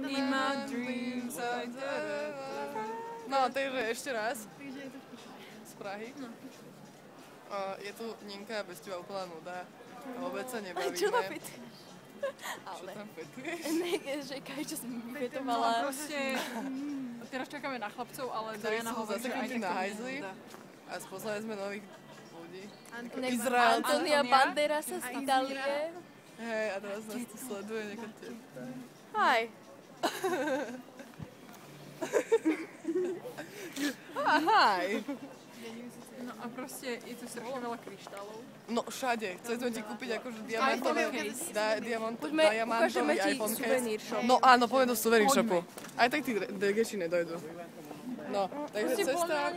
In my dreams I No, takže ešte raz Takže je to z Prahy. A je tu Ninka, bez teba úplná nuda. Vôbec sa nebavíme. Čo pit? Čo Ale tam petuješ? ne, že kaj, čo som No vyfetovala. proste, teraz čakáme na chlapcov, ale Ktorí Diana hovorí, že aj tak na to hajzli. nedá. A spoznali sme nových ľudí. Antonia? Banderas z Itálie. Hej, a teraz nás sleduje nejaká teta. Hi. No a proste je tu strašne veľa kryštálov. No všade. Chceli sme ti kúpiť akože diamantový. Da, diamant, Poďme, ukážeme diamantový ti suvenír shop. No áno, poďme do Poďme. shopu. Aj tak tí degeči nedojdu. No, takže cesta,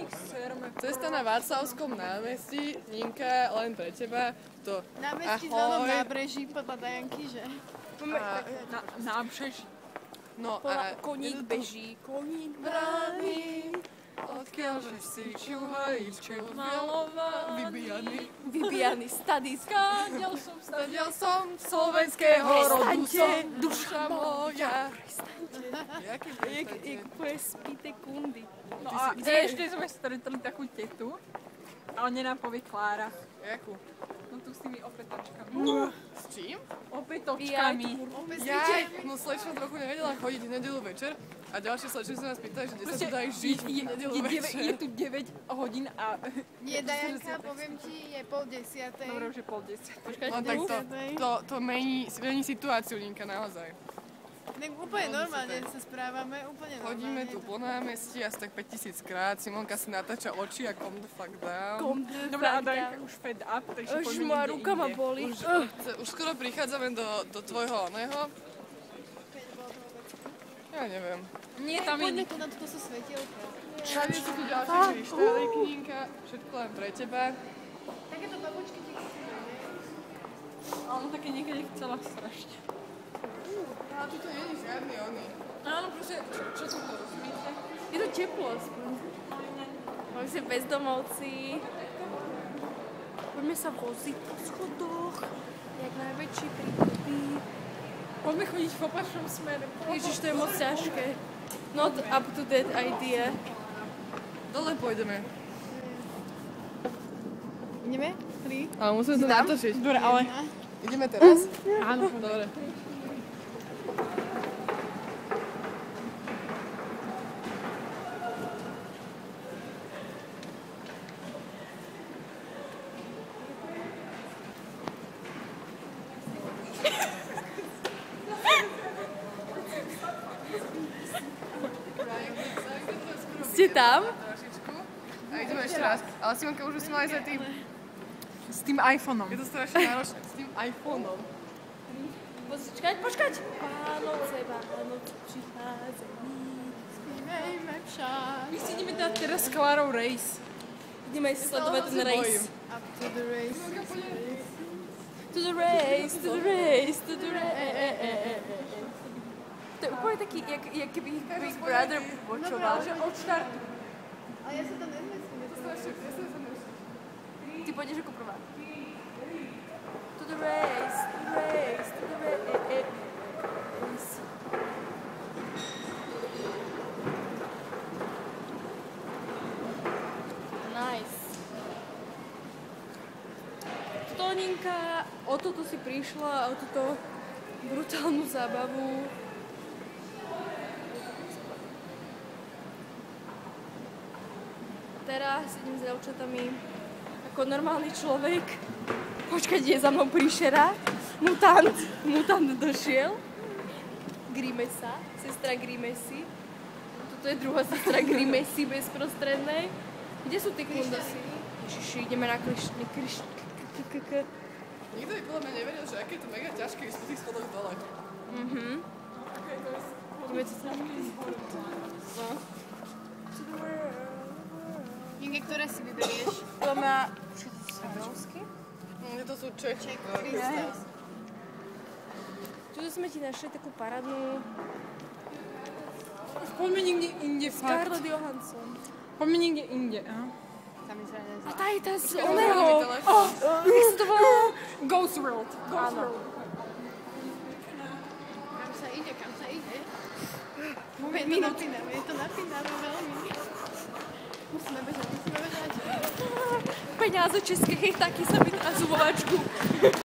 cesta na Václavskom námestí, Ninka, len pre teba, to Námestí Ahoj. nábreží podľa Dajanky, že? a, Na, nábřeží. no a koník beží, koník brány, odkiaľ že si čuhajíčko malová, vybijaný. vybijaný stady. Skáďal som. Stadiel som slovenského rodu som, duša moja. Jaký prestaňte? jak úplne spíte kundy. No a kde ešte sme stretli takú tetu, a ona nám povie Klára. Jakú? No tu s tými opätočkami. S čím? Opätočkami. Jaj, no slečna trochu nevedela chodiť v nedelu večer a ďalšie slečny sa nás pýtali, že kde sa tu dá ísť žiť v je, nedelu je, večer. je tu 9 hodín a... Nie, Dajanka, poviem ti, je pol desiatej. Dobre, už je pol desať. No tak to, to, to mení, mení situáciu, Linka, naozaj. Ne, úplne normálne sa správame, úplne normálne. Chodíme tu po námestí asi tak 5000 krát, Simonka si natáča oči a calm the fuck down. Kom, the fuck down. už fed up, takže Už niekde ruka ma boli. Už, už skoro prichádzame do, do tvojho oného. Ja neviem. Nie, tam je... Poďme tu na toto sú svetielka. Všade sú tu ďalšie kryštáliky, Ninka, všetko len pre teba. Takéto babočky ti A ona také niekedy chcela strašne. Ale tu nie je žiadny oný. Áno, proste, čo, čo tu to rozumíte? Je to teplo aspoň. Máme sa bezdomovci. Poďme sa voziť po schodoch. Jak najväčší príkopy. Poďme chodiť v opačnom smere. Ježiš, to je moc ťažké. Not up to that idea. Dole pôjdeme. Ideme? Tri. Ale musíme to natočiť. Dobre, ale... Ideme teraz? Áno, Dobre. Ste tam? Trošičku. A ideme ešte raz. Ale Simonka už sme mali za tým. s tým iPhoneom. Je to strašne náročné s tým iPhoneom. Počkať, počkať. Vánoce, Vánoce prichádzajú. Spívejme však. My si ideme dať teraz s Klárou race. Ideme si sledovať ten sa race. bojím. Up to the race. To the race, to the race, to the race. To je úplne taký, jak, jak keby Big Brother počoval. že od štartu. Ale ja sa tam nezmestím. strašne- Ty pôjdeš ako prvá. To the race, to the race, to the race. Nice. Toninka, o toto si prišla, o túto brutálnu zábavu. Teraz idem s devčatami ako normálny človek. Počkať, je za mnou príšera. Mutant. Mutant došiel. Grimesa. Sestra Grimesy. Toto je druhá sestra Grimesy bezprostrednej. Kde sú tie kundosy? Ježiši, ideme na kliš... kliš... k- k- k- k- Nikto by podľa mňa nevedel, že aké je to mega ťažké ísť po tých schodoch dole. Ideme si tam. No. Inge, ktoré si vyberieš? Podľa mňa... Mm, To sú Čechy. Kristus. Tu sme ti našli takú parádnu Poďme niekde inde, fakt. Scarlett Johansson. Poďme niekde inde, zrané A tá je tá oného. rozhodný telefón. Jak sa to volá? Ghost World. Ghost Áno. World. Kam sa ide, kam Je to napínavé, je to napínavé veľmi. Musíme bežať, musíme bežať. Peniaze české, hej, taký sa mi na zubovačku.